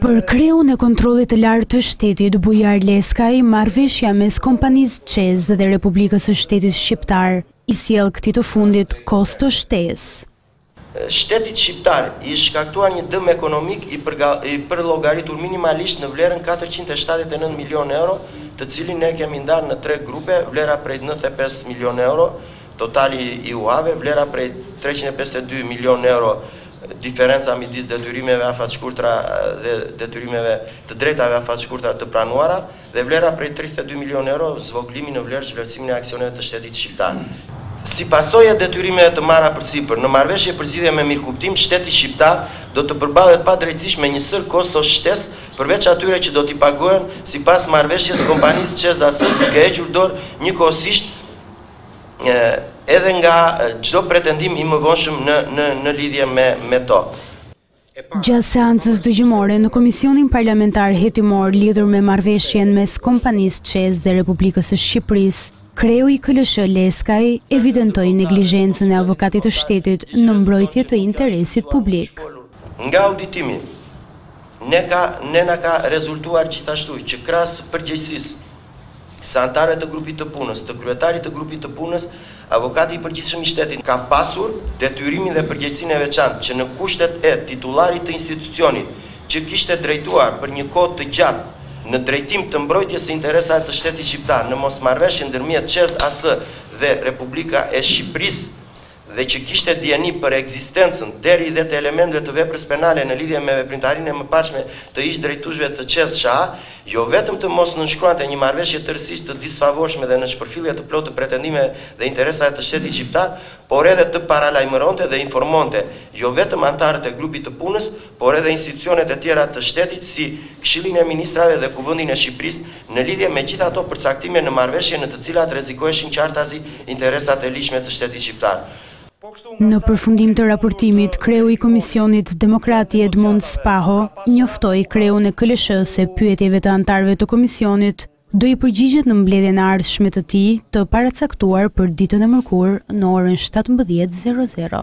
Për kreun e kontrollit të lartë të shtetit, Bujar Leskaj, marrëveshja mes kompanisë CEZ dhe Republikës së Shtetit Shqiptar, i sjell këtij të fundit kosto shtesë. Shtetit shqiptar i shkaktuar një dëm ekonomik i përllogaritur minimalisht në vlerën katërqind e shtatëdhjetë e nëntë milionë euro, të cilin ne e kemi ndarë në tre grupe, vlera prej nëntëdhjetë e pesë milionë euro, Totali i huave, vlera prej treqind e pesëdhjetë e dy milionë euro, diferenca midis detyrimeve afatshkurtra dhe detyrimeve të drejtave afatshkurtra të pranuara, dhe vlera prej tridhjetë e dy milionë euro, zvogëlimi në vlerë zhvlerësimin e aksioneve të shtetit shqiptar. Si pasojë e detyrimeve të marra përsipër, në marrëveshje për zgjidhje me mirëkuptim, shteti shqiptar do të përballet padrejtësisht me një sërë kostosh shtesë, përveç atyre që do t'i paguhen sipas marrëveshjes kompanisë CEZ AS duke hequr dorë njëkohësisht edhe nga çdo pretendim i mëvonshëm në lidhje me to. Gjatë seancës dëgjimore në Komisionin Parlamentar Hetimor lidhur me marrëveshjen mes kompanisë CEZ dhe Republikës së Shqipërisë, kreu i KLSH Leskaj evidentoi neglizhencën e Avokatit të Shtetit në mbrojtje të interesit publik. Nga auditimi ne na ka rezultuar gjithashtu që krahas përgjegjësisë së anëtarëve të grupit të punës, të kryetarit të grupit të punës, Avokati i Përgjithshëm i Shtetit, ka pasur detyrimin dhe përgjegjësinë e veçantë që në kushtet e titullarit të institucionit që kishte drejtuar për një kohë të gjatë në drejtim të mbrojtjes së interesave të shtetit shqiptar në mosmarrëveshje ndërmjet CEZ AS dhe Republika e Shqipërisë dhe që kishte dijeni për ekzistencën deri dhe të elementëve të veprës penale në lidhje me veprimtarinë e mëparshme të ish-drejtuesve të CEZ SHA, jo vetëm të mos nënshkruante një marrëveshje tërësisht të disfavorshme dhe në shpërfillje të plotë të pretendimeve dhe interesave të shtetit shqiptar, por edhe të paralajmëronte dhe informonte jo vetëm anëtarët e grupit të punës, por edhe institucionet e tjera të shtetit si Këshillin e Ministrave dhe Kuvendin e Shqipërisë në lidhje me gjithë ato përcaktime në marrëveshje në të cilat rrezikoheshin qartazi interesat e ligjshme të shtetit shqiptar. Në përfundim të raportimit, kreu i Komisionit, demokrati Edmond Spaho, njoftoi kreun e KLSH se pyetjeve të anëtarëve të Komisionit do i përgjigjet në mbledhjen e ardhshme të tij të paracaktuar për ditën e mërkurë në orën shtatëmbëdhjetë zero zero.